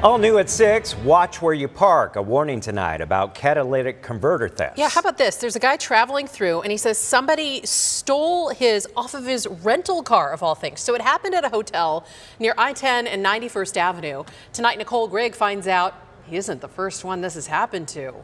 All new at 6, watch where you park. A warning tonight about catalytic converter theft. Yeah, how about this? There's a guy traveling through and he says somebody stole his off of his rental car, of all things. So it happened at a hotel near I 10 and 91st Avenue. Tonight, Nicole Grigg finds out he isn't the first one this has happened to.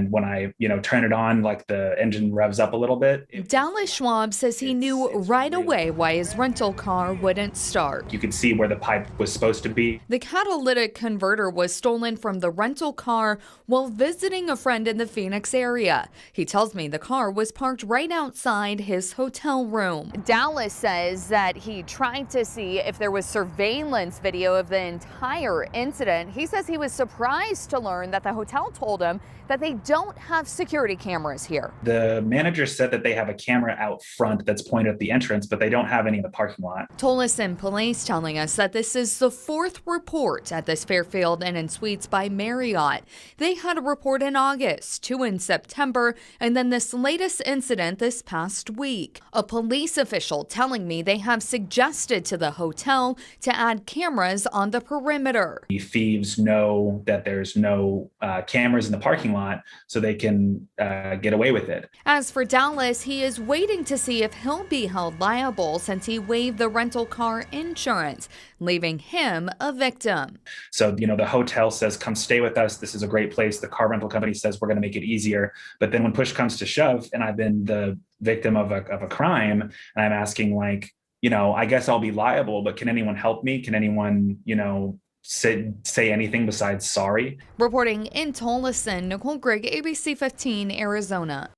And when I, you know, turn it on, like the engine revs up a little bit. It, Dallas Schwab says he knew right away why his rental car wouldn't start. you could see where the pipe was supposed to be. The catalytic converter was stolen from the rental car while visiting a friend in the Phoenix area. He tells me the car was parked right outside his hotel room. Dallas says that he tried to see if there was surveillance video of the entire incident. He says he was surprised to learn that the hotel told him that they don't have security cameras here. The manager said that they have a camera out front that's pointed at the entrance, but they don't have any in the parking lot. Tolleson police telling us that this is the fourth report at this Fairfield Inn and Suites by Marriott. They had a report in August, two in September, and then this latest incident this past week. A police official telling me they have suggested to the hotel to add cameras on the perimeter. The thieves know that there's no uh, cameras in the parking lot, so they can uh, get away with it. As for Dallas, he is waiting to see if he'll be held liable since he waived the rental car insurance, leaving him a victim. So, you know, the hotel says, come stay with us. This is a great place. The car rental company says, we're going to make it easier. But then when push comes to shove, and I've been the victim of a, of a crime, and I'm asking, like, you know, I guess I'll be liable, but can anyone help me? Can anyone, you know, say, say anything besides sorry? Reporting in Tolleson, Nicole Grigg, ABC 15, Arizona.